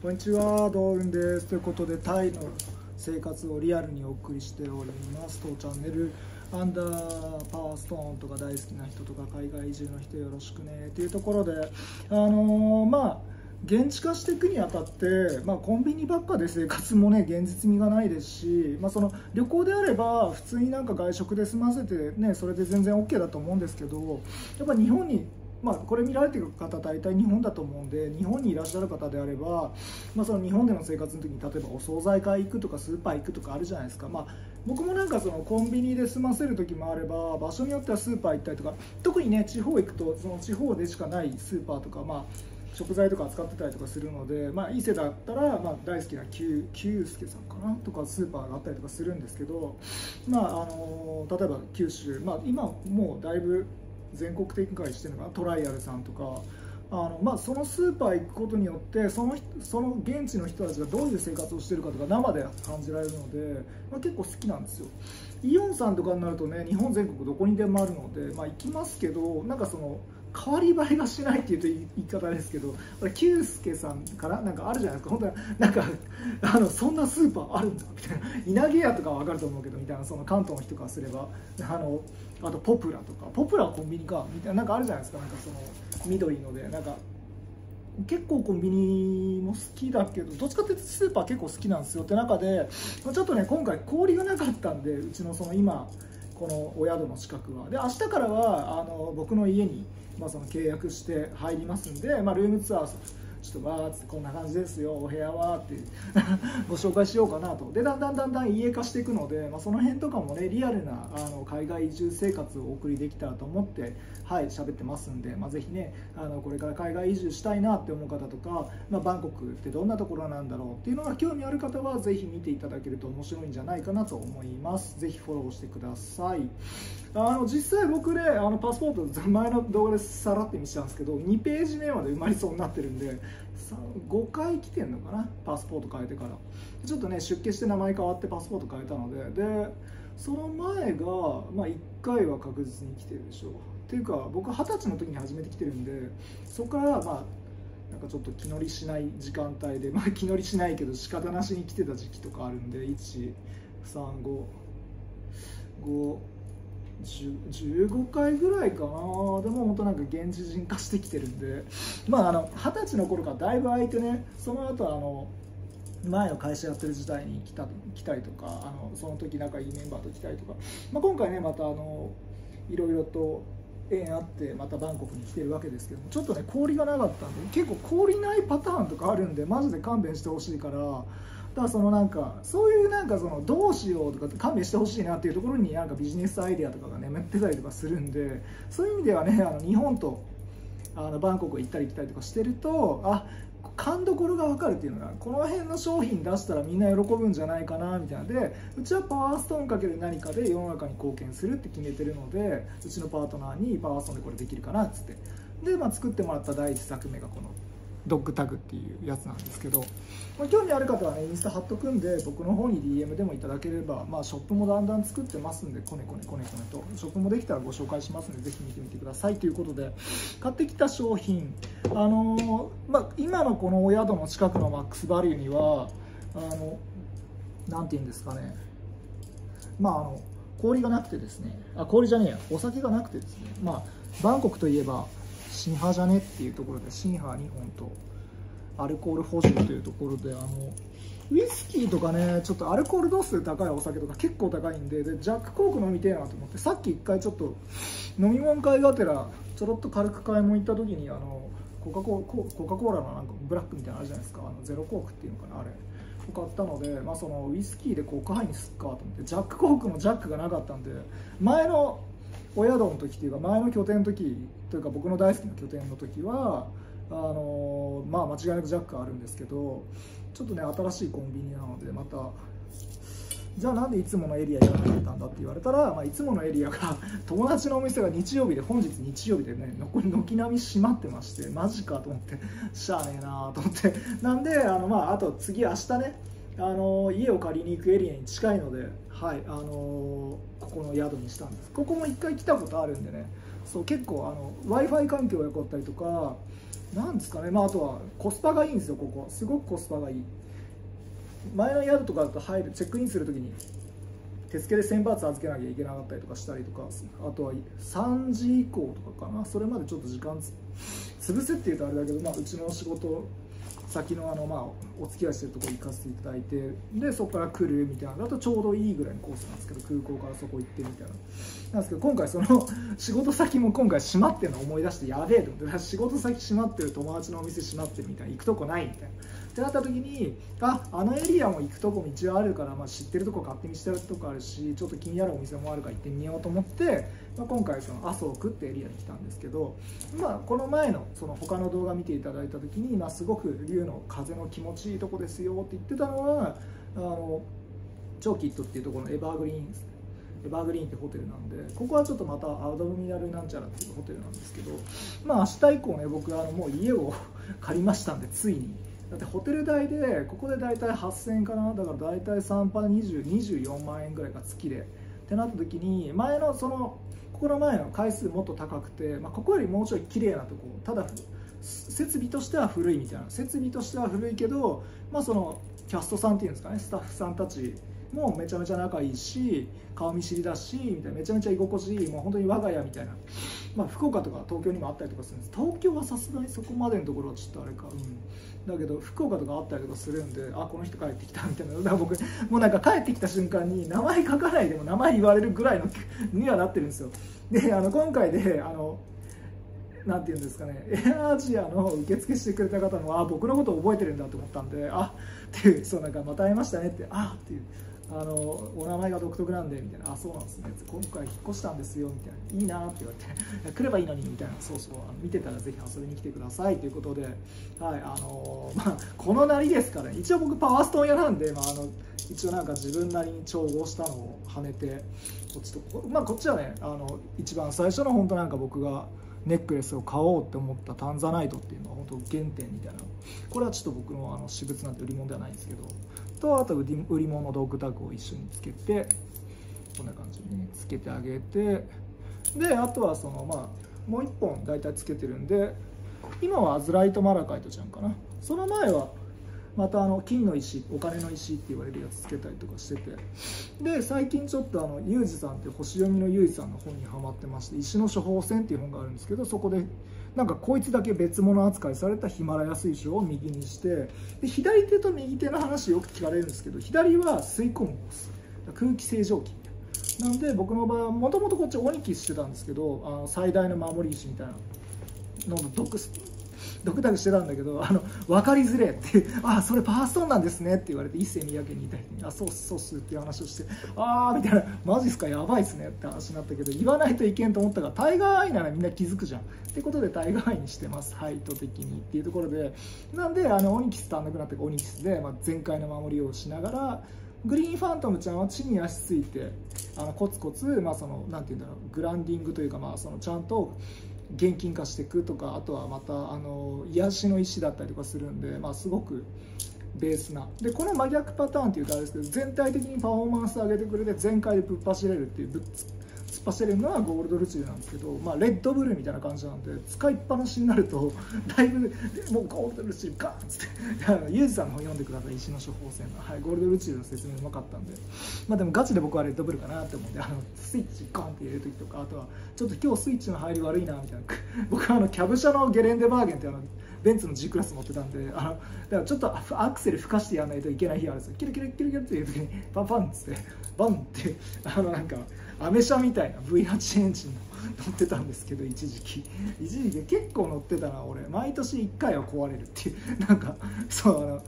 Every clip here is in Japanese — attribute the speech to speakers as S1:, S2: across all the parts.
S1: こんにちは、ドーンです。ということで、タイの生活をリアルにお送りしております。当チャンネル、アンダーパワーストーンとか大好きな人とか、海外移住の人よろしくね。というところで、あのーまあ、現地化していくにあたって、まあ、コンビニばっかで生活もね現実味がないですし、まあ、その旅行であれば普通になんか外食で済ませて、ね、それで全然 OK だと思うんですけどやっぱ日本にまあ、これ見られてる方大体日本だと思うんで日本にいらっしゃる方であれば、まあ、その日本での生活の時に例えばお惣菜買い行くとかスーパー行くとかあるじゃないですか、まあ、僕もなんかそのコンビニで済ませる時もあれば場所によってはスーパー行ったりとか特にね地方行くとその地方でしかないスーパーとかまあ食材とか扱ってたりとかするので、まあ、伊勢だったら、まあ、大好きな久助さんかな？とかスーパーがあったりとかするんですけど、まあ、あの例えば九州、まあ、今もうだいぶ全国展開してるのかなトライアルさんとか。あの、まあ、そのスーパー行くことによってそのその現地の人たちがどういう生活をしてるかとか生で感じられるので、まあ、結構好きなんですよ。イオンさんとかになるとね日本全国どこにでもあるので、まあ、行きますけどなんかその変わり映えがしないっていうと言い方ですけど久助さんからなんかあるじゃないですか。本当になんかあのそんなスーパーあるんだみたいな。稲毛屋とかは分かると思うけどみたいな。その関東の人からすれば。あのあとポプラとか。ポプラはコンビニかみたいな。なんかあるじゃないですか。なんかその緑ので。なんか結構コンビニも好きだけどどっちかっていうとスーパー結構好きなんですよって中でちょっとね今回氷がなかったんでうちのその今このお宿の近くは。で明日からはあの僕の家に、まあ、その契約して入りますんで、まあ、ルームツアーちょっとわーってこんな感じですよお部屋はって ご紹介しようかなと。でだんだんだんだん家化していくので、まあ、その辺とかもねリアルなあの海外移住生活をお送りできたらと思ってはい喋ってますんで、まあ、ぜひねあのこれから海外移住したいなって思う方とか、まあ、バンコクってどんなところなんだろうっていうのが興味ある方はぜひ見ていただけると面白いんじゃないかなと思います。ぜひフォローしてください。あの実際僕ねあのパスポート前の動画でさらって見せたんですけど2ページ目まで埋まりそうになってるんで5回来てんのかな？パスポート変えてから。ちょっとね出家して名前変わってパスポート変えたので。でその前が、まあ、1回は確実に来てるでしょう。っていうか僕二十歳の時に初めて来てるんでそこからまあなんかちょっと気乗りしない時間帯で、まあ、気乗りしないけど仕方なしに来てた時期とかあるんで135 15回ぐらいかな。でも本当なんか現地人化してきてるんで。まああの二十歳の頃からだいぶ空いてね。その後あの前の会社やってる時代に来た来たりとかあのその時仲いいメンバーと来たりとか、まあ、今回ねまたあのいろいろと縁あってまたバンコクに来てるわけですけども。ちょっとね氷がなかったんで結構氷ないパターンとかあるんでマジで勘弁してほしいからだからそのなんかそういうなんかそのどうしようとか勘弁してほしいなっていうところになんかビジネスアイデアとかが眠ってたりとかするんでそういう意味ではねあの日本とあのバンコク行ったり来たりとかしてるとあ勘どころが分かるっていうのがこの辺の商品出したらみんな喜ぶんじゃないかなみたいなでうちはパワーストーンかける何かで世の中に貢献するって決めてるのでうちのパートナーにパワーストーンでこれできるかなっつって。で、まあ、作ってもらった第一作目がこのドッグタグっていうやつなんですけど、まあ、興味ある方はねインスタ貼っとくんで僕の方に DM でもいただければ、まあ、ショップもだんだん作ってますんでコネコネコネコネとショップもできたらご紹介しますのでぜひ見てみてください。ということで買ってきた商品あのー、まあ、今のこのお宿の近くのマックスバリューにはあのなんて言うんですかね。まああの氷がなくてですね。あ氷じゃねえや。お酒がなくてですね。まあバンコクといえばシンハじゃねっていうところでシンハ2本とアルコール補充というところであのウイスキーとかねちょっとアルコール度数高いお酒とか結構高いんででジャックコーク飲みてえなと思ってさっき一回ちょっと飲み物買いがてらちょろっと軽く買い物行った時にあのコカ・ココカ・コーラのなんかブラックみたいなのあるじゃないですか？あのゼロコークっていうのかなあれ。買ったので、まあ、そのウイスキーでコカハイにすっかと思ってジャックコークのジャックがなかったんで前のお宿の時っていうか前の拠点の時というか僕の大好きな拠点の時はあのまあ間違いなくジャックあるんですけどちょっとね新しいコンビニなのでまたじゃあなんでいつものエリア行かなかったんだって言われたら、まあ、いつものエリアが 友達のお店が日曜日で本日日曜日でね残り軒並み閉まってましてマジかと思ってしゃあねえなと思って。なんであの、まあ、あと次明日ねあの家を借りに行くエリアに近いので、はいあのここの宿にしたんです。ここも1回来たことあるんでね。そう結構 w i f i 環境が良かったりとかなんですかね。まああとはコスパがいいんですよここ。すごくコスパがいい。前の宿とかだと入るチェックインするときに手付けで1000バーツ預けなきゃいけなかったりとかしたりとかあとは3時以降とかかな。それまでちょっと時間潰せっていうとあれだけど、まあ、うちの仕事先のあの、まあ、お付き合いしてるところ行かせていただいてでそこから来るみたいなだとちょうどいいぐらいのコースなんですけど空港からそこ行ってみたいな。なんですけど今回その 仕事先も今回閉まってるの思い出してやべえと思って仕事先閉まってる友達のお店閉まってるみたいな行くとこないみたいな。ってなった時にああのエリアも行くとこ道はあるから、まあ、知ってるとこ勝手にしてるとこあるしちょっと気になるお店もあるから行ってみようと思って、まあ、今回その麻生区ってエリアに来たんですけど、まあ、この前のその他の動画見ていただいた時に、まあ、すごく竜の風の気持ちいいとこですよって言ってたのはあのチョーキットっていうところのエバーグリーンエバーグリーンってホテルなんでここはちょっとまたアドミナルなんちゃらっていうホテルなんですけどまあ明日以降ね僕あのもう家を 借りましたんでついに。だってホテル代でここで大体8000円かなだから大体3パー2024万円ぐらいが月でってなった時に前のそのここの前の回数もっと高くて、まあ、ここよりもうちょい綺麗なとこただ設備としては古いみたいな。設備としては古いけど、まあ、そのキャストさんっていうんですかねスタッフさんたちもめちゃめちゃ仲いいし顔見知りだしみたいなめちゃめちゃ居心地いいもう本当に我が家みたいな、まあ、福岡とか東京にもあったりとかするんです。東京はさすがにそこまでのところはちょっとあれか、うん、だけど福岡とかあったりとかするんであこの人帰ってきたみたいな。だから僕もうなんか帰ってきた瞬間に名前書かないでも名前言われるぐらいのにはなってるんですよ。であの今回であのなんて言うんですかね。エアアジアの受付してくれた方もあ僕のことを覚えてるんだと思ったんであっていうそうなんかまた会いましたねってあっていう。あのお名前が独特なんでみたいな。あそうなんですね。今回引っ越したんですよみたいな。いいなって言われて。来ればいいのにみたいな。そうそう。見てたらぜひ遊びに来てくださいということで、はい。あのまあ、このなりですから、ね、一応僕パワーストーン屋なんで、まあ、あの一応なんか自分なりに調合したのをはめてこっちと、まあ、こっちはねあの一番最初の本当なんか僕がネックレスを買おうって思ったタンザナイトっていうのは本当原点みたいな。これはちょっと僕のあの私物なんて売り物ではないんですけど。とあと売り物ドッグタグを一緒につけてこんな感じ。にねつけてあげてであとはそのまあもう1本大体つけてるんで今はアズライトマラカイトちゃんかな。その前はまたあの金の石お金の石って言われるやつつけたりとかしてて。で最近ちょっとあのユージさんって星読みのユージさんの本にはまってまして石の処方箋っていう本があるんですけどそこでなんかこいつだけ別物扱いされたヒマラヤ水晶を右にしてで左手と右手の話よく聞かれるんですけど左は吸い込む空気清浄機。なんで僕の場合はもともとこっちオニキスしてたんですけどあの最大の守り石みたいなの毒ドクタクしてたんだけどあの分かりづれって「あそれパーストンなんですね」って言われて一世三宅にいた人に「あそうっすそうっす」っていう話をして「ああ」みたいな「マジっすかやばいっすね」って話になったけど言わないといけんと思ったからタイガーアイならみんな気づくじゃん。ってことでタイガーアイにしてます。ハイト的にっていうところで。なんであのオニキス足んなくなってオニキスで、まあ、全開の守りをしながらグリーンファントムちゃんは地に足ついてあのコツコツ、まあ、そのなんて言うんだろうグランディングというか、まあ、そのちゃんと現金化していくとかあとはまたあの癒しの石だったりとかするんで、まあ、すごくベースな。でこの真逆パターンっていうかあれですけど全体的にパフォーマンス上げてくれて全開でぶっ走れるっていうぶっ突っ走れるのはゴールドルチルなんですけど、まあ、レッドブルみたいな感じなんで使いっぱなしになると だいぶもうゴールドルチルガーンっつってユージさんの本読んでください。石の処方箋。の、はい、ゴールドルチルの説明うまかったんで。まあでもガチで僕はレッドブルかなって思ってあのスイッチゴンって入れる時とかあとはちょっと今日スイッチの入り悪いなみたいな 僕はあのキャブ車のゲレンデバーゲンってあのベンツの G クラス持ってたんであのだからちょっとアクセル吹かしてやらないといけない日があるんですよ。キルキルキルキルっていう時にパンパンっつってバンってあのなんかアメ車みたいな V8 エンジンの乗ってたんですけど一時期。一時期結構乗ってたな俺。毎年1回は壊れるっていう。なんかそうあの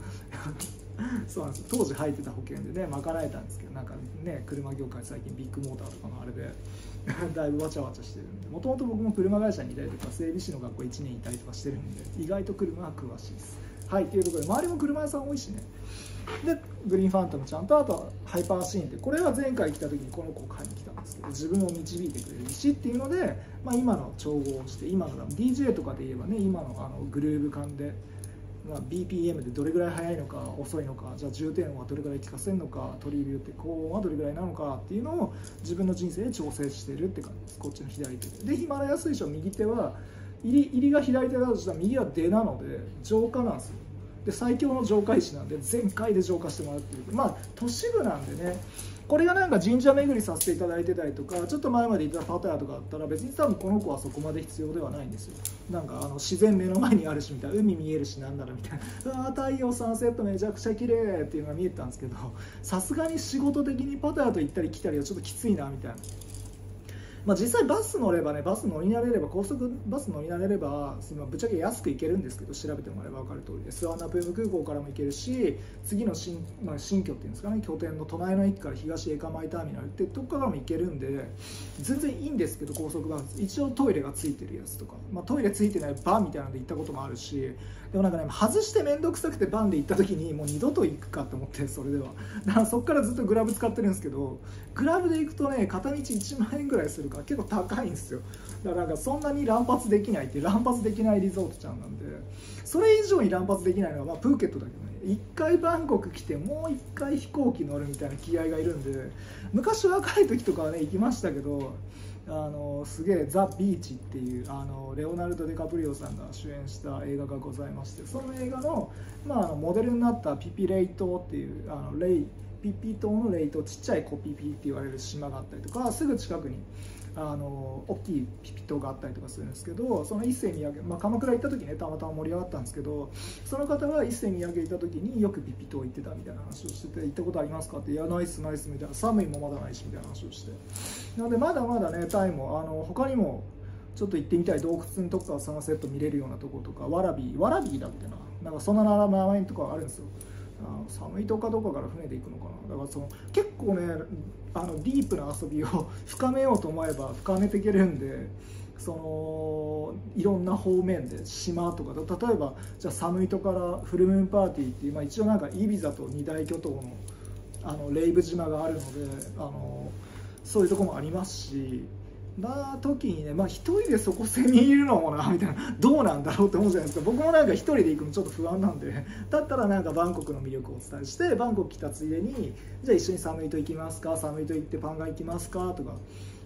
S1: そうなんです。当時入ってた保険でね賄えたんですけどなんかね車業界最近ビッグモーターとかのあれで だいぶわちゃわちゃしてるんで。もともと僕も車会社にいたりとか整備士の学校1年いたりとかしてるんで意外と車は詳しいです。はいというところで周りも車屋さん多いしね。でグリーンファントムちゃんとあとはハイパーシーンってこれは前回来た時にこの子買いに来た自分を導いてくれる石っていうので、まあ、今の調合をして今の DJ とかで言えばね今のあのグルーヴ感で、まあ、BPM でどれぐらい速いのか遅いのかじゃあ重点はどれぐらい効かせるのかトリビューって高音はどれぐらいなのかっていうのを自分の人生で調整してるって感じです。こっちの左手で。でヒマラヤ水晶右手は入り入りが左手だとしたら右は出なので浄化なんですよ。で最強の浄化石なんで全開で浄化してもらってるまあ都市部なんでねこれがなんか神社巡りさせていただいてたりとかちょっと前まで行ったパタヤとかあったら別に多分この子はそこまで必要ではないんですよ。なんかあの自然目の前にあるしみたいな海見えるしなんならみたいな。うわ太陽サンセットめちゃくちゃ綺麗っていうのが見えたんですけどさすがに仕事的にパタヤと行ったり来たりはちょっときついなみたいな。まあ、実際バス乗ればねバス乗り慣れれば高速バス乗り慣れればそのぶっちゃけ安く行けるんですけど調べてもらえば分かる通りで。スワナプーム空港からも行けるし次の新,、まあ、新居っていうんですかね拠点の隣の駅から東エカマイターミナルってどっからも行けるんで全然いいんですけど高速バス。一応トイレがついてるやつとか、まあ、トイレついてないバンみたいなので行ったこともあるしでもなんかね外して面倒くさくてバンで行った時にもう二度と行くかと思ってそれでは。だからそこからずっとグラブ使ってるんですけどグラブで行くとね片道1万円ぐらいするから結構高いんですよ。だからなんかそんなに乱発できないっていう乱発できないリゾートちゃんなんで。それ以上に乱発できないのはまあプーケットだけどね。1回バンコク来てもう1回飛行機乗るみたいな気合がいるんで昔若い時とかはね行きましたけどあのすげえ「ザ・ビーチ」っていうあのレオナルド・デカプリオさんが主演した映画がございましてその映画の,、まあ、あのモデルになったピピレイ島っていうあのレイピピ島のレイ島ちっちゃいコピピって言われる島があったりとかすぐ近くにあの大きいピピ島があったりとかするんですけどその一世三宅、まあ、鎌倉行った時ねたまたま盛り上がったんですけどその方が一世三宅行った時によくピピ島行ってたみたいな話をしてて行ったことありますかって「いやナイスナイス」みたいな。寒いもまだないしみたいな話をして。なのでまだまだねタイもあの他にもちょっと行ってみたい洞窟のとこかサンセット見れるようなとことかわらびわらびだってな。なんかそんな名前とかあるんですよ。寒いとかどうかから船で行くのかな。だからその結構ねあのディープな遊びを 深めようと思えば深めていけるんでそのいろんな方面で島とか例えばじゃあ寒いとからフルムーンパーティーっていう、まあ、一応なんかイビザと二大巨頭のあのレイブ島があるのであのそういうとこもありますしな時にねまあ一人でそこ攻め入るのもなみたいな どうなんだろうって思うじゃないですか。僕もなんか一人で行くのちょっと不安なんで。だったらなんかバンコクの魅力をお伝えしてバンコク来たついでにじゃあ一緒に寒いと行きますか寒いと行ってパンガン行きますかとか、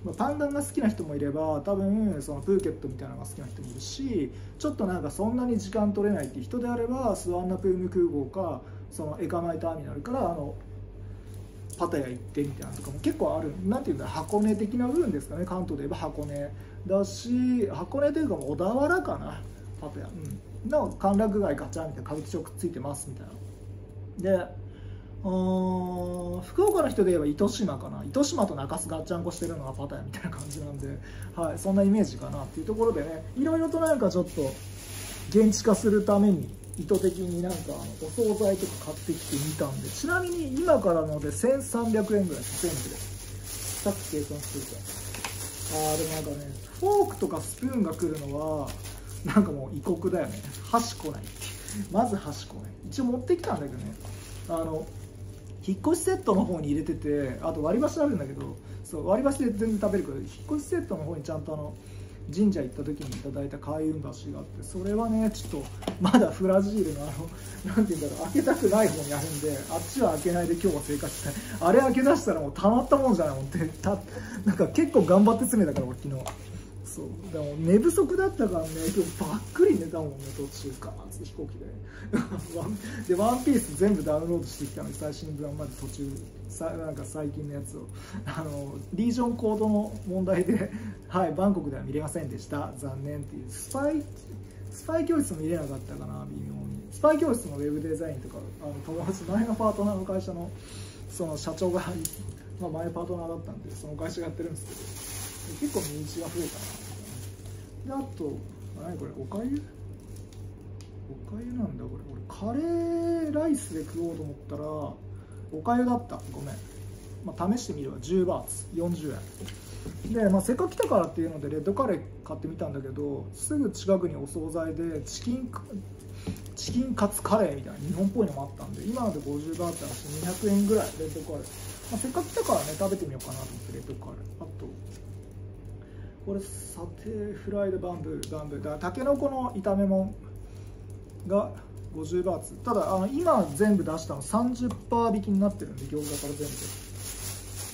S1: ま、パンガンが好きな人もいれば多分そのプーケットみたいなのが好きな人もいるしちょっとなんかそんなに時間取れないっていう人であればスワンナプーム空港かそのエカマイターミナルからあのパタヤ行ってみたいなとかも結構あるなんていうんだ箱根的な部分ですかね。関東で。言えば箱根だし箱根というか小田原かな。パタヤ、うん、の歓楽街ガチャみたいな歌舞伎町くっついてますみたいな。で福岡の人で言えば糸島かな。糸島と中洲ガッチャンコしてるのがパタヤみたいな感じなんで、はい、そんなイメージかなっていうところでねいろいろとなんかちょっと現地化するために意図的になんかあのお惣菜とか買ってきてみたんでちなみに今からので1300円ぐらいで全部で。さっき計算してた。あーでもなんかねフォークとかスプーンが来るのはなんかもう異国だよね。箸来ない。まず箸来ない。一応持ってきたんだけどね。あの引っ越しセットの方に入れててあと割り箸あるんだけどそう割り箸で全然食べるから引っ越しセットの方にちゃんとあの神社行った時にいただいた開運橋があってそれはねちょっとまだフラジールのあの何て言うんだろう開けたくない方にあるんであっちは開けないで今日は生活したいあれ開け出したらもうたまったもんじゃないもんってたなんか結構頑張って詰めたから俺昨日。そう。でも寝不足だったからね今日ばっくり寝たもんね途中か飛行機でで「ワンピース全部ダウンロードしてきたのに最新版まで途中さなんか最近のやつを。あのリージョンコードの問題で はいバンコクでは見れませんでした。残念っていう。スパイスパイ教室も見れなかったかな微妙に。スパイ教室のウェブデザインとかあの友達前のパートナーの会社のその社長が、まあ、前パートナーだったんでその会社がやってるんですけど結構身内が増えたな。であと何これおかゆ？おかゆなんだこれ。俺カレーライスで食おうと思ったらおかゆだった。ごめん、まあ、試してみるわ。10バーツ。40円で、まあ、せっかく来たからっていうのでレッドカレー買ってみたんだけどすぐ近くにお惣菜でチキンチキンカツカレーみたいな日本っぽいのもあったんで今ので50バーツだし200円ぐらいレッドカレー、まあ、せっかく来たからね食べてみようかなと思ってレッドカレー。あとこれサテフライドバンブーバンブーだ。からたけのこの炒め物が50バーツ。ただあの今全部出したの30%引きになってるんで餃子から全部。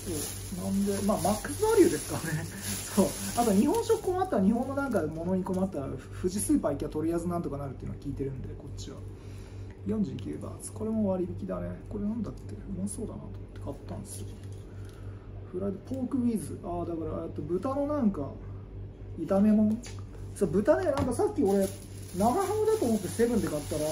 S1: そう。なんでまあマックスバリューですからね。そう。あと日本食困ったら日本のなんか物に困ったら富士スーパー行きゃとりあえずなんとかなるっていうのは聞いてるんでこっちは。49バーツ。これも割引だね。これなんだって。うまそうだなと思って買ったんですよ。フライドポークウィズ。ああだからと豚のなんか炒め物。さ豚ねなんかさっき俺生ハムだと思ってセブンで買ったらあ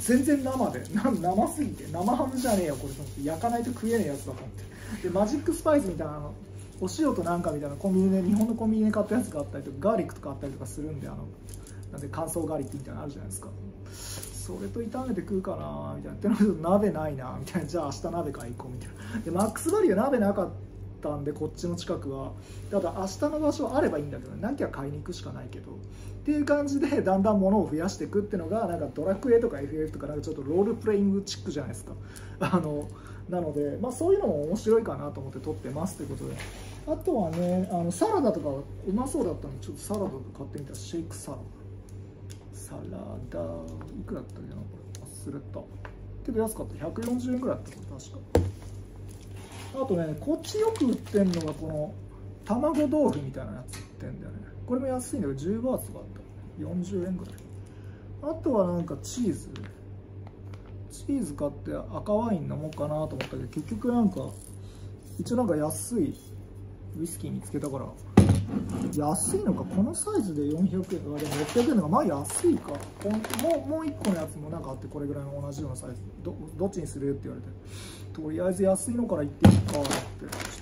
S1: 全然生で。生すぎて。生ハムじゃねえよこれ。と思って焼かないと食えねえやつだと思って。でマジックスパイスみたいなのお塩となんかみたいなコンビニで日本のコンビニで買ったやつがあったりとかガーリックとかあったりとかするんであのなんで乾燥ガーリックみたいなのあるじゃないですか。それと炒めて食うかなみたいな。ってな鍋ないなみたいな。じゃあ明日鍋買い行こうみたいな。でマックスバリュー鍋なかったんでこっちの近くは。ただ明日の場所あればいいんだけどなきゃ買いに行くしかないけど。っていう感じでだんだん物を増やしていくっていうのがなんかドラクエとか FF とかなんかちょっとロールプレイングチックじゃないですか。あのなので、まあ、そういうのも面白いかなと思って撮ってますということで。あとはねあのサラダとかうまそうだったんでちょっとサラダとか買ってみた。シェイクサラダ。サラダ。いくらだったっけなこれ。忘れた。けど安かった。140円ぐらいだったこれ確か。あとねこっちよく売ってんのがこの卵豆腐みたいなやつ売ってんだよね。これも安いんだけど10バーツとかあった。40円ぐらい。あとはなんかチーズ。チーズ買って赤ワイン飲もうかなと思ったけど結局なんか一応なんか安いウイスキー見つけたから安いのかこのサイズで400円とかでも600円とかまあ安いか。もうもう1個のやつもなんかあってこれぐらいの同じようなサイズ。どどっちにする？って言われて。とりあえず安いのからいっていいかってちょ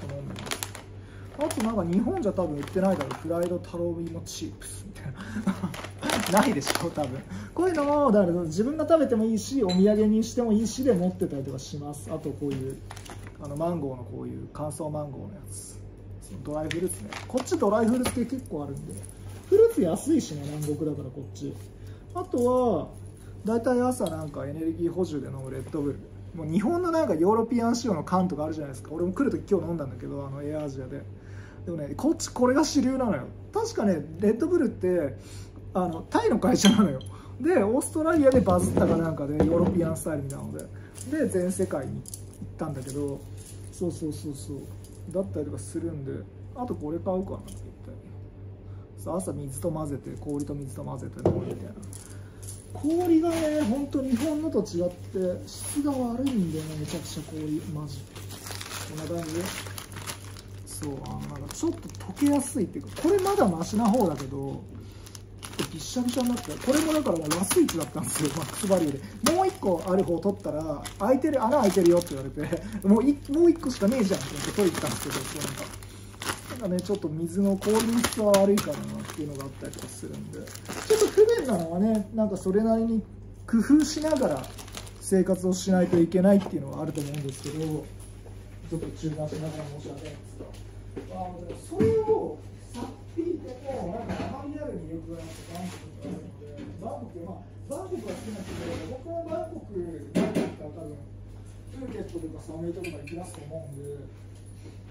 S1: っと飲んでます。あとなんか日本じゃ多分売ってないだろう。フライドタロビのチップスみたいな。ないでしょ多分。こういうのもだから自分が食べてもいいしお土産にしてもいいしで持ってたりとかします。あとこういうあのマンゴーのこういう乾燥マンゴーのやつ。ドライフルーツね。こっちドライフルーツ系結構あるんで。フルーツ安いしね南国だからこっち。あとは大体朝なんかエネルギー補充で飲むレッドブル。もう日本のなんかヨーロピアン仕様の缶とかあるじゃないですか。俺も来るとき今日飲んだんだけどあのエアアジアで。でもねこっちこれが主流なのよ。確かねレッドブルってあのタイの会社なのよ。でオーストラリアでバズったかなんかでヨーロピアンスタイルみたいなので。で全世界に行ったんだけど。そうそうそうそう。だったりとかするんであとこれ買うかな絶対。朝水と混ぜて氷と水と混ぜて飲むみたいな。氷がね本当日本のと違って質が悪いんだよねめちゃくちゃ氷マジ。こんな感じで。そうあなんかちょっと溶けやすいっていうかこれまだマシな方だけどびっしゃびしゃになってこれもだからもうラスイチだったんですよマックスバリューで。もう1個ある方取ったら空いてる穴開いてるよって言われてもうもう1個しかねえじゃんって言って取りに来たんですけどなんか。なんかねちょっと水の氷の質は悪いかなっていうのがあったりとかするんで。ちょっと不便なのはねなんかそれなりに工夫しながら生活をしないといけないっていうのはあると思うんですけどちょっと中断しながら申し訳ないんですが。あそれをっぴいてもなんかあまりある魅力がなくてバンコクがあるのでバンコクまあバンコクは好きなんですけど僕はバンコクに行ったら多分プーケットとかサムイとか行きますと思うん。で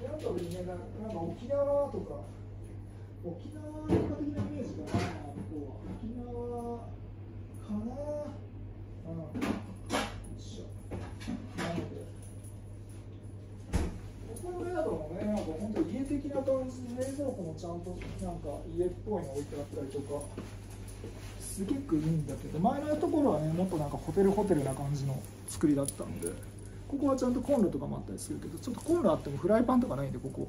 S1: この辺りねなんか沖縄とか沖縄的なイメージがなこう沖縄かなうん一緒なここのレアドもねなんか本当家的な感じで冷蔵庫もちゃんとなんか家っぽいの置いてあったりとかすげくいいんだけど前のところはねもっとなんかホテルホテルな感じの作りだったんでここはちゃんとコンロとかもあったりするけどちょっとコンロあってもフライパンとかないんでここ。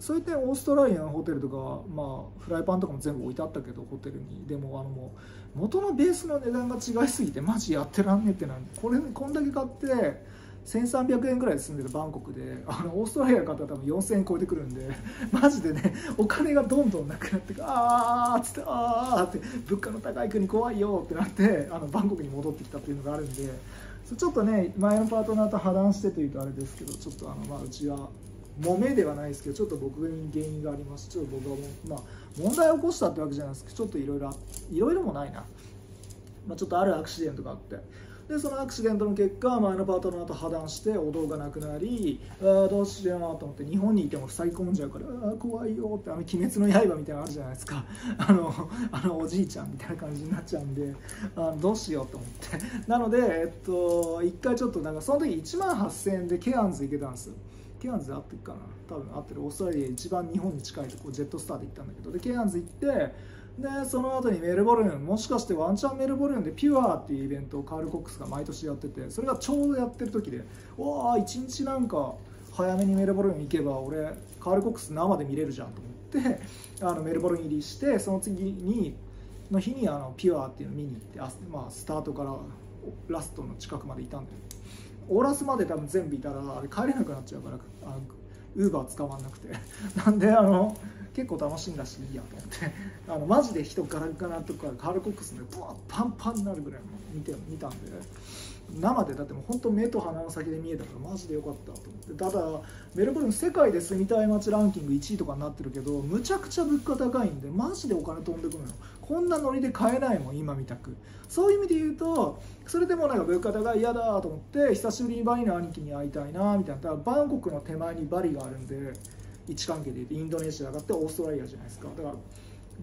S1: そういったオーストラリアのホテルとかはまあフライパンとかも全部置いてあったけどホテルに。でもあのもう元のベースの値段が違いすぎてマジやってらんねえってなんでこれこんだけ買って1300円ぐらい住んでるバンコクであのオーストラリアの方は多分4000円超えてくるんでマジでねお金がどんどんなくなってあーっつってあーって物価の高い国怖いよってなってあのバンコクに戻ってきたっていうのがあるんでちょっとね前のパートナーと破談してというとあれですけどちょっとあの、まあ、うちは揉めではないですけどちょっと僕に原因があります。ちょっと僕はも、まあ、問題を起こしたってわけじゃないですけどちょっといろいろいろいろもないな、まあ、ちょっとあるアクシデントがあってでそのアクシデントの結果前のパートナーと破談してお堂がなくなりあどうしようと思って日本にいても塞ぎ込んじゃうからあ怖いよってあの鬼滅の刃みたいなのあるじゃないですか。あのあのおじいちゃんみたいな感じになっちゃうんであどうしようと思って。なので、えっと、1回ちょっとなんかその時1万8000円でケアンズ行けたんですよ。ケアンズで合ってるかな。多分合ってる。オーストラリア一番日本に近いとこジェットスターで行ったんだけど。でケアンズ行ってでその後にメルボルンもしかしてワンチャンメルボルンでピュアっていうイベントをカール・コックスが毎年やっててそれがちょうどやってる時でわあ一日なんか早めにメルボルン行けば俺カール・コックス生で見れるじゃんと思ってあのメルボルン入りしてその次にの日にあのピュアっていうの見に行ってあ、まあ、スタートからラストの近くまでいたんだよ。オーラスまで多分全部いたらあれ帰れなくなっちゃうからあのウーバー使わなくて。なんであの結構楽しんだしいいやと思って。あのマジで人ガラガラとかカールコックスでブワッパンパンになるぐらい見て見たんで。生でだってもう本当目と鼻の先で見えたからマジでよかったと思って。ただメルボルン世界で住みたい街ランキング1位とかになってるけどむちゃくちゃ物価高いんでマジでお金飛んでくるのよ。こんなノリで買えないもん今みたく。そういう意味で言うとそれでもなんか物価高い嫌だと思って久しぶりにバリの兄貴に会いたいなみたいな。だバンコクの手前にバリがあるんで位置関係でインドネシアがあってオーストラリアじゃないですか。だから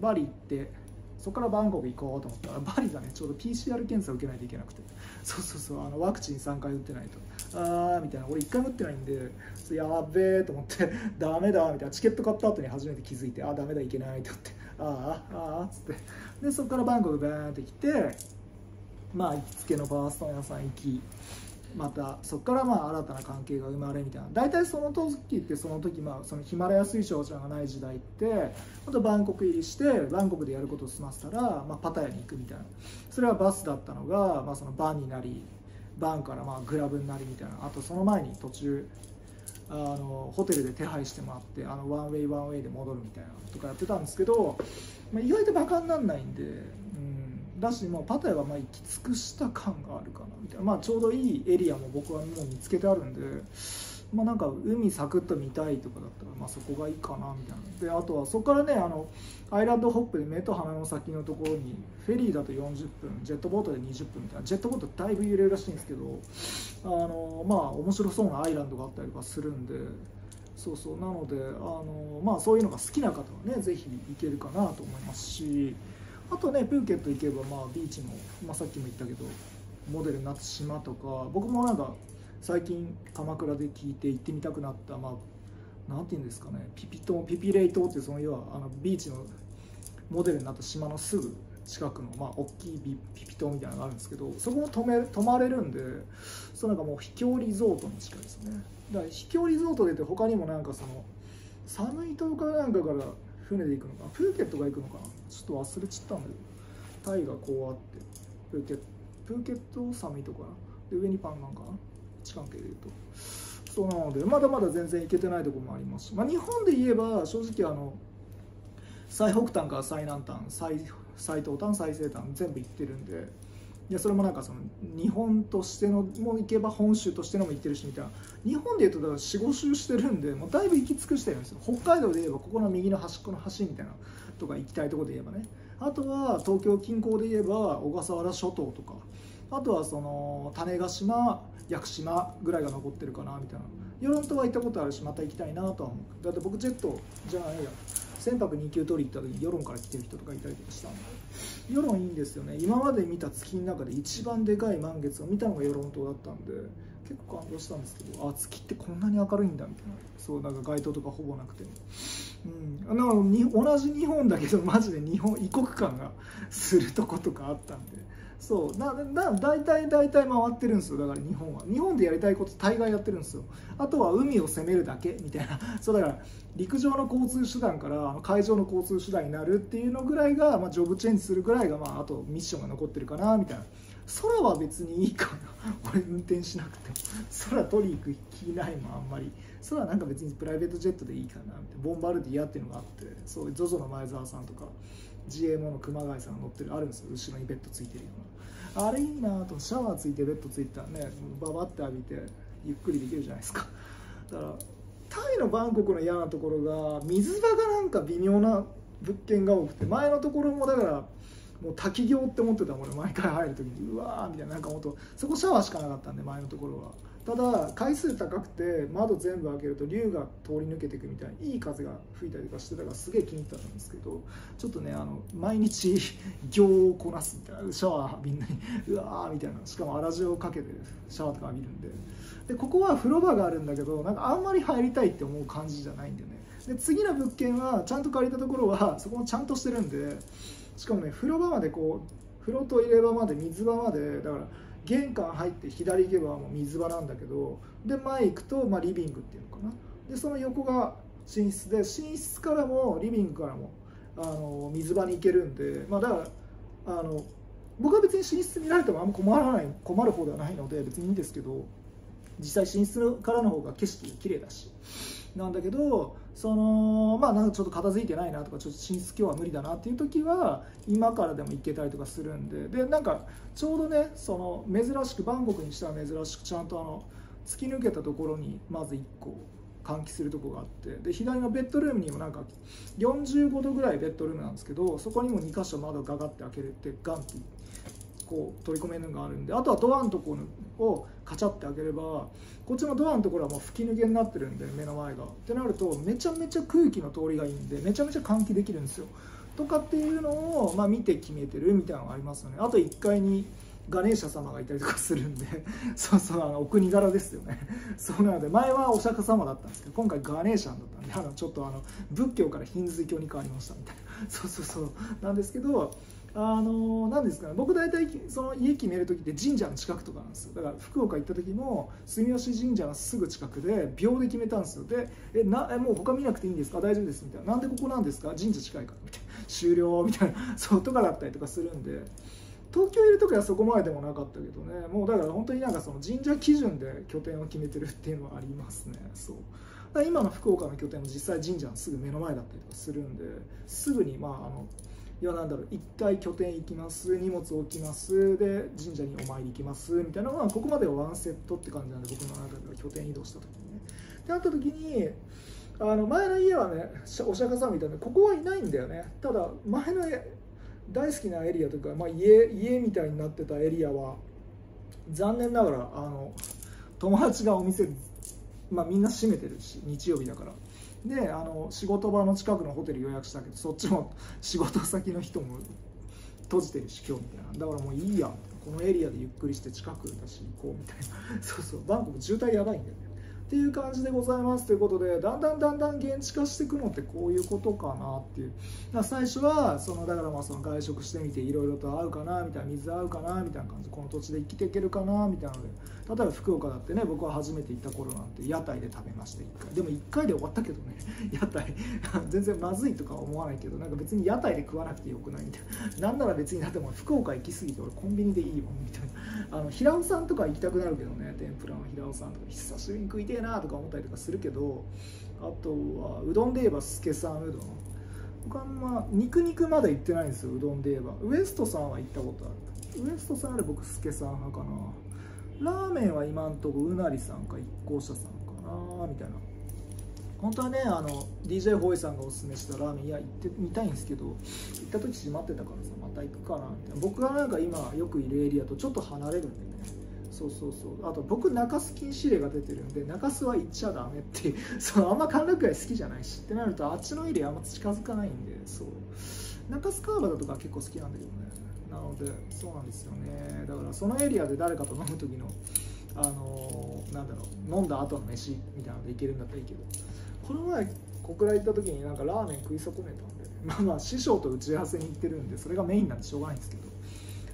S1: バリ行ってそこからバンコク行こうと思ったらバリがねちょうど PCR 検査を受けないといけなくて。そうそうそうあのワクチン3回打ってないと。あーみたいな俺1回も打ってないんでやっべえと思って ダメだみたいなチケット買った後に初めて気づいてああダメだいけないと思って。ああああっつって。でそこからバンコクバーンって来てまあ行きつけのバーストン屋さん行き。またそこからまあ新たな関係が生まれみたいな。大体その時ってその時まあそのヒマラヤ水晶ちゃんがない時代ってまたバンコク入りしてバンコクでやることを済ませたら、まあ、パタヤに行くみたいな。それはバスだったのが、まあ、そのバンになりバンからまあ Grab になりみたいな。あとその前に途中あのホテルで手配してもらってあの one way one way で戻るみたいなとかやってたんですけど、まあ、意外とバカにならないんで、だしもうパタヤはまあ行き尽くした感があるかなみたいな、まあ、ちょうどいいエリアも僕はもう見つけてあるんで、まあ、なんか海サクッと見たいとかだったらまあそこがいいかなみたいな。であとはそこからねあの island hop で目と鼻の先のところにフェリーだと40分ジェットボートで20分みたいな。ジェットボートだいぶ揺れるらしいんですけどあのまあ面白そうなアイランドがあったりとかするんでそうそう。なのであの、まあ、そういうのが好きな方はねぜひ行けるかなと思いますしあとねプーケット行けば、まあ、ビーチも、まあ、さっきも言ったけどモデルになった島とか僕もなんか最近鎌倉で聞いて行ってみたくなった、まあ、なんていうんですかねピピ島ピピレイ島っていうその要はあのビーチのモデルになった島のすぐ近くの、まあ、大きいピピ島みたいなのがあるんですけどそこも泊め泊まれるんでそうなんかもう秘境リゾートに近いですね。だから秘境リゾートでって他にもなんかその寒い島かなんかから船で行くのかな？プーケットが行くのかな？ちょっと忘れちゃったんだけどタイがこうあってプーケットプーケット寒いとかで上にパンなんかな？位置関係で言うと。そうなのでまだまだ全然行けてないところもあります、まあ、日本で言えば正直あの最北端から最南端最最東端最西端全部行ってるんで。いやそれもなんかその日本としてのも行けば本州としてのも行ってるしみたいな。日本でいうとだから45周してるんでもうだいぶ行き尽くしてるんですよ。北海道で言えばここの右の端っこの橋みたいな。とか行きたいとこで言えばね。あとは東京近郊で言えば小笠原諸島とか。あとはその種子島屋久島ぐらいが残ってるかなみたいな。与論島は行ったことあるしまた行きたいなとは思う。だって僕ジェットじゃないや船舶2級取り行った時世論から来てる人とかいたりとかしたんで。世論いいんですよね。今まで見た月の中で一番でかい満月を見たのが世論島だったんで。結構感動したんですけどあ月ってこんなに明るいんだみたいな。そうなんか街灯とかほぼなくてうん、あのに同じ日本だけどマジで日本異国感がするとことかあったんで。そう。なな大体大体回ってるんですよ。だから日本は。日本でやりたいこと大概やってるんですよ。あとは海を攻めるだけみたいな。そうだから陸上の交通手段から海上の交通手段になるっていうのぐらいが、まあ、ジョブチェンジするぐらいが、まあ、あとミッションが残ってるかなみたいな。空は別にいいかな。俺運転しなくても。空取り行く気ないもんあんまり。空なんか別にプライベートジェットでいいかなみたいなボンバルディアっていうのがあってそう ZOZO の前澤さんとか GMO の熊谷さんが乗ってるあるんですよ。後ろにベッドついてるような。あれいいなとシャワーついてベッドついたらねババって浴びてゆっくりできるじゃないですか。だからタイのバンコクの嫌なところが水場がなんか微妙な物件が多くて前のところもだからもう滝行って思ってたもん毎回入る時にうわーみたいななんか本当そこシャワーしかなかったんで前のところは。ただ回数高くて窓全部開けると竜が通り抜けていくみたいにいい風が吹いたりとかしてたからすげえ気に入ったんですけどちょっとねあの毎日行をこなすみたいなシャワーみんなにうわーみたいなしかも粗塩をかけてシャワーとか浴びるんで。でここは風呂場があるんだけどなんかあんまり入りたいって思う感じじゃないんだよね。で次の物件はちゃんと借りたところはそこもちゃんとしてるんでしかもね風呂場までこう風呂と入れ場まで水場までだから玄関入って左行けばもう水場なんだけどで前行くと、まあ、リビングっていうのかな。でその横が寝室で寝室からもリビングからもあの水場に行けるんで、まあ、だからあの僕は別に寝室見られてもあんま困らない困る方ではないので別にいいんですけど実際寝室からの方が景色綺麗だしなんだけどそのまあなんかちょっと片付いてないなとかちょっと寝室今日は無理だなっていう時は今からでも行けたりとかするんで。でなんかちょうどねその珍しくバンコクにしては珍しくちゃんとあの突き抜けたところにまず1個換気するとこがあって。で左のベッドルームにもなんか45度ぐらいベッドルームなんですけどそこにも2箇所窓ガガって開けるってガンってこう取り込めるのがあるんであとはドアのところをカチャって開ければこっちのドアのところはもう吹き抜けになってるんで目の前が。ってなるとめちゃめちゃ空気の通りがいいんでめちゃめちゃ換気できるんですよ。とかっていうのを、まあ、見て決めてるみたいなのがありますよね。あと1階にガネーシャ様がいたりとかするんで そうそうあのお国柄ですよね。そうなので前はお釈迦様だったんですけど今回ガネーシャンだったんであのちょっとあの仏教からヒンズー教に変わりましたみたいな。そうそうそう。なんですけどあの何ですかね。僕大体その家決める時って神社の近くとかなんですよ。だから福岡行った時も住吉神社のすぐ近くで秒で決めたんですよ。でえなえもう他見なくていいんですか？大丈夫ですみたいな。なんでここなんですか？神社近いからみたいな。終了みたいな。そうとかだったりとかするんで。東京いる時はそこまででもなかったけどね。もうだから本当になんかその神社基準で拠点を決めてるっていうのはありますね。そう。今の福岡の拠点も実際神社のすぐ目の前だったりとかするんですぐにまああの要は何だろう1回拠点行きます荷物置きますで神社にお参り行きますみたいなのはここまではワンセットって感じなんで僕の中では拠点移動した時にね。であった時にあの前の家はねお釈迦さんみたいなここはいないんだよね。ただ前の大好きなエリアというか、まあ、家家みたいになってたエリアは残念ながらあの友達がお店、まあ、みんな閉めてるし日曜日だから。であの仕事場の近くのホテル予約したけどそっちも 仕事先の人も閉じてるし今日みたいな。だからもういいや。このエリアでゆっくりして近くだし行こうみたいな。そうそう。バンコク渋滞やばいんだよね。っていう感じでございます。ということでだんだんだんだん現地化していくのってこういうことかなっていう。最初はそのだからまあその外食してみていろいろと合うかなみたいな水合うかなみたいな感じこの土地で生きていけるかなみたいなので例えば福岡だってね僕は初めて行った頃なんて屋台で食べました1回。でも1回で終わったけどね 屋台。全然まずいとか思わないけどなんか別に屋台で食わなくてよくないみたいな。なんなら別にだっても福岡行き過ぎて俺コンビニでいいもんみたいな。あの平尾さんとか行きたくなるけどね天ぷらの。平尾さんとか久しぶりに食いてえなとか思ったりとかするけどあとはうどんで言えば助さんうどん。他まあ肉肉まだ行ってないんですようどんで言えば。ウエストさんは行ったことある。ウエストさんあれ僕助さん派かな。ラーメンは今んとこうなりさんか一行者さんかなみたいな。本当はねあの DJ ホイさんがおすすめしたラーメンいや行ってみたいんですけど行った時閉まってたからさまた行くかなみたいな僕がなんか今よくいるエリアとちょっと離れるんでね。そうそうそう。あと僕中洲禁止令が出てるんで中洲は行っちゃダメって そうあんま歓楽街好きじゃないしってなるとあっちのエリアあんま近づかないんでそう。中洲川端とか結構好きなんだけどね。なのでそうなんですよね。だからそのエリアで誰かと飲む時のあのー、なんだろう飲んだ後の飯みたいなのでいけるんだったらいいけどこの前小倉行った時になんかラーメン食い損ねたんで、ね、まあまあ師匠と打ち合わせに行ってるんでそれがメインなんでしょうがないんですけど。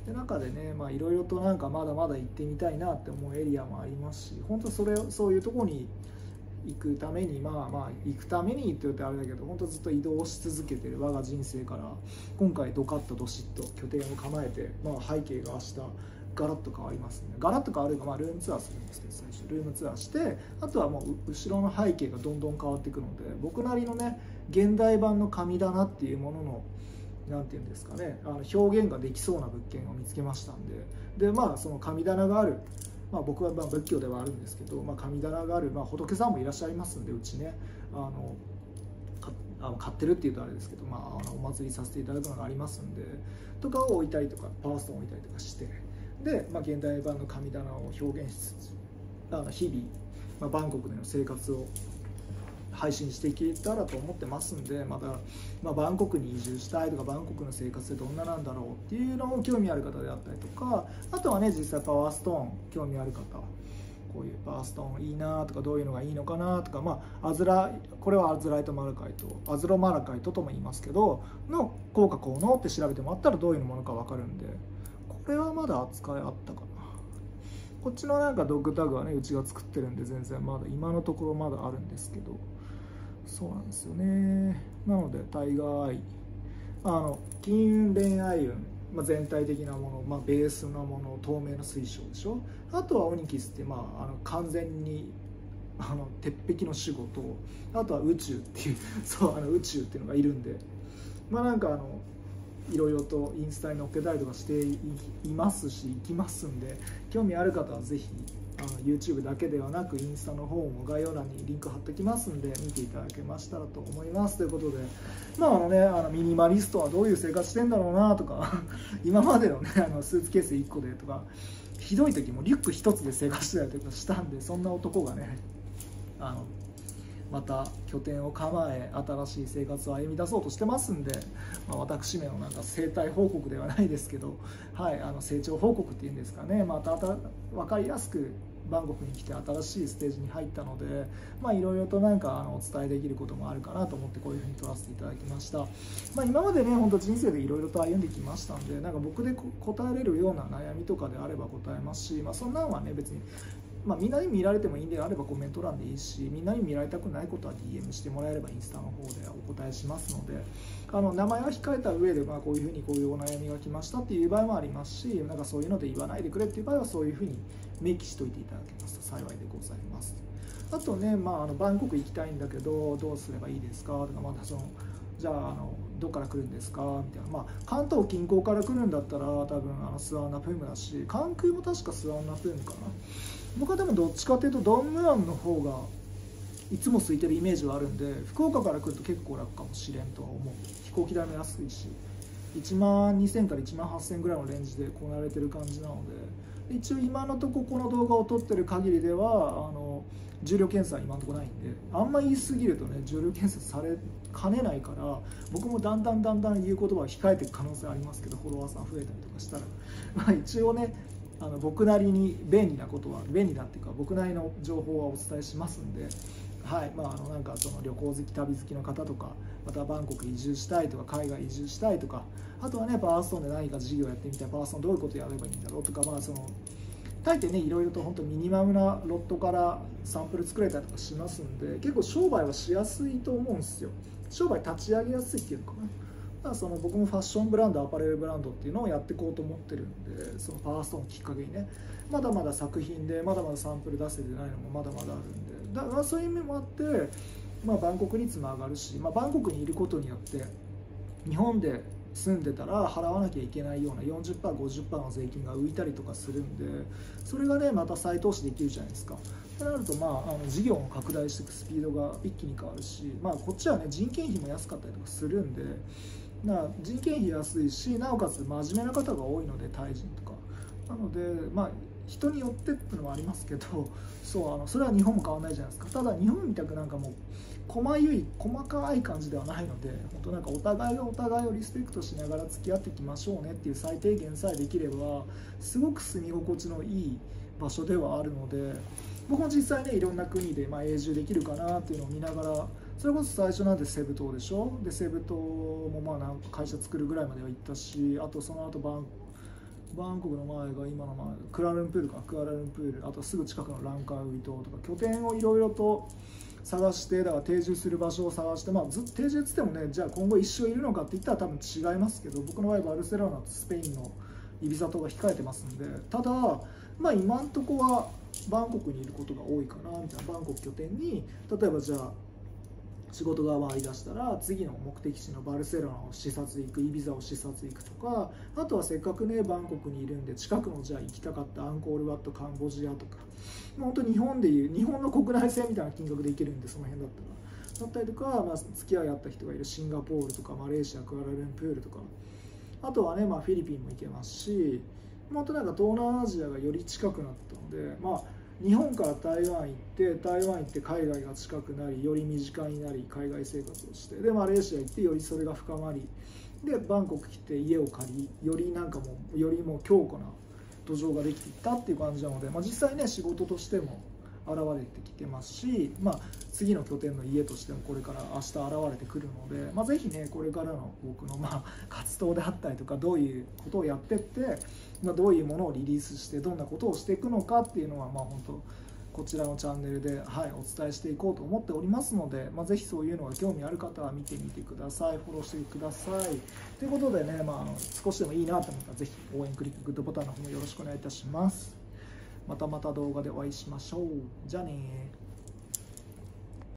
S1: で中でねいろいろとなんかまだまだ行ってみたいなって思うエリアもありますし本当それそういうとこに行くためにまあまあ行くためにって言うとあれだけど本当ずっと移動し続けてる我が人生から。今回ドカッとどしっと拠点を構えて、まあ、背景が明日ガラッと変わりますね。ガラッと変わるが、まあ、ルームツアーするんですけど最初。ルームツアーしてあとはもう後ろの背景がどんどん変わっていくので僕なりのね現代版の神棚っていうものの何て言うんですかねあの表現ができそうな物件を見つけましたんで。でまあその神棚があるまあ、僕はま仏教ではあるんですけど、まあ、神棚がある、まあ、仏さんもいらっしゃいますんでうちねあのあの買ってるっていうとあれですけど、まあ、あのお祭りさせていただくのがありますんでとかを置いたりとかパワーストーンを置いたりとかしてで、まあ、現代版の神棚を表現しつつあの日々、まあ、バンコクでの生活を配信していけたらと思ってますんでまた、まあ、バンコクに移住したいとかバンコクの生活でどんななんだろうっていうのを興味ある方であったりとかあとはね実際パワーストーン興味ある方こういうパワーストーンいいなとかどういうのがいいのかなとかまあアズラこれはアズライトマラカイトアズロマラカイトとも言いますけどの効果効能って調べてもらったらどういうものか分かるんでこれはまだ扱いあったかな。こっちのなんかドッグタグはねうちが作ってるんで全然まだ今のところまだあるんですけどそうなんですよね。なのでタイガーアイあの金運恋愛運、まあ、全体的なもの、まあ、ベースなもの透明の水晶でしょ。あとはオニキスって、まあ、あの完全にあの鉄壁の守護とあとは宇宙っていう そうあの宇宙っていうのがいるんでまあなんかあのいろいろとインスタに載っけたりとかしていますし行きますんで興味ある方はぜひあの YouTube だけではなくインスタの方も概要欄にリンク貼っておきますんで見ていただけましたらと思います。ということでまああのねあのミニマリストはどういう生活してんだろうなとか 今までのねあのスーツケース1個でとかひどい時もリュック1つで生活してたりとかしたんでそんな男がねあのまた拠点を構え新しい生活を歩み出そうとしてますんで、まあ、私めのなんか生態報告ではないですけど、はい、あの成長報告っていうんですかね。また分かりやすくバンコクに来て新しいステージに入ったのでいろいろとなんかあのお伝えできることもあるかなと思ってこういうふうに撮らせていただきました、まあ、今までね本当人生でいろいろと歩んできましたんでなんか僕で答えれるような悩みとかであれば答えますし、まあ、そんなんはね別にまあ、みんなに見られてもいいんであればコメント欄でいいしみんなに見られたくないことは DM してもらえればインスタの方でお答えしますのであの名前は控えた上で、まあ、こういうふうにこういうお悩みが来ましたっていう場合もありますしなんかそういうので言わないでくれっていう場合はそういうふうに明記しといていただけますと幸いでございます。あとね、まあ、あのバンコク行きたいんだけどどうすればいいですか？とかまたそのじゃああのどっから来るんですか？みたいな、まあ、関東近郊から来るんだったら多分あのスワンナプームだし関空も確かスワンナプームかな。僕はでもどっちかというとドンムアンの方がいつも空いてるイメージはあるんで福岡から来ると結構楽かもしれんとは思う。飛行機代も安いし1万2000から1万8000ぐらいのレンジでこなれてる感じなので一応今のとここの動画を撮ってる限りではあの重量検査は今のところないんであんま言い過ぎるとね重量検査されかねないから僕もだんだんだんだん言う言葉を控えていく可能性ありますけどフォロワーさん増えたりとかしたら、まあ、一応ねあの僕なりに便利なことは便利なっていうか僕なりの情報はお伝えしますんで。はいまあ、あのなんかその旅行好き旅好きの方とかまたバンコク移住したいとか海外移住したいとかあとはねパワーストーンで何か事業やってみたいパーストンどういうことやればいいんだろうとかまあその大抵ねいろいろと本当ミニマムなロットからサンプル作れたりとかしますんで結構商売はしやすいと思うんですよ商売立ち上げやすいっていうのかなだその僕もファッションブランドアパレルブランドっていうのをやっていこうと思ってるんでそのパワーストーンをきっかけにねまだまだ作品でまだまだサンプル出せてないのもまだまだあるんでだからそういう意味もあって、まあ、バンコクにつながるし、まあ、バンコクにいることによって日本で住んでたら払わなきゃいけないような 40%50% の税金が浮いたりとかするんでそれがねまた再投資できるじゃないですか。となるとまああの事業も拡大していくスピードが一気に変わるしまあこっちはね人件費も安かったりとかするんでな人件費安いしなおかつ真面目な方が多いのでタイ人とか。なのでまあ人によってっていうのもありますけどそうあのそれは日本も変わらないじゃないですか。ただ日本みたくなんかもう細ゆい細かい感じではないので本当なんかお互いがお互いをリスペクトしながら付き合っていきましょうねっていう最低限さえできればすごく住み心地のいい場所ではあるので僕も実際ねいろんな国でまあ永住できるかなっていうのを見ながらそれこそ最初なんてセブ島でしょ？でセブ島もまあなんか会社作るぐらいまでは行ったしあとその後バンバンコクの前が今の前クアラルンプールか。クアラルンプール。あとすぐ近くのランカウイ島とか。拠点をいろいろと探してだから定住する場所を探して、まあ、ず定住っつってもねじゃあ今後一生いるのかって言ったら多分違いますけど僕の場合バルセロナとスペインのイビザ島が控えてますんで。ただまあ今んとこはバンコクにいることが多いかなみたいな。バンコク拠点に例えばじゃあ仕事が回りだしたら次の目的地のバルセロナを視察行くイビザを視察行くとかあとはせっかくねバンコクにいるんで近くのじゃあ行きたかったアンコールワットカンボジアとか。本当日本でいう日本の国内線みたいな金額で行けるんでその辺だったら。だったりとか、まあ、付き合いあった人がいるシンガポールとかマレーシアクアラルンプールとか。あとはね、まあ、フィリピンも行けますし本当なんか東南アジアがより近くなったのでまあ日本から台湾行って台湾行って海外が近くなりより身近になり海外生活をしてでマレーシア行ってよりそれが深まりでバンコク来て家を借りよりなんかもよりも強固な土壌ができていったっていう感じなので、まあ、実際ね仕事としても現れてきてますし、まあ、次の拠点の家としてもこれから明日現れてくるので、まあ、ぜひねこれからの僕のま活動であったりとかどういうことをやってって、まあ、どういうものをリリースしてどんなことをしていくのかっていうのはまあ本当こちらのチャンネルで、はい、お伝えしていこうと思っておりますので、まあ、ぜひそういうのが興味ある方は見てみてください。フォローしてください。ということでね、まあ、少しでもいいなと思ったらぜひ応援クリックグッドボタンの方もよろしくお願いいたします。またまた動画でお会いしましょう。じゃあね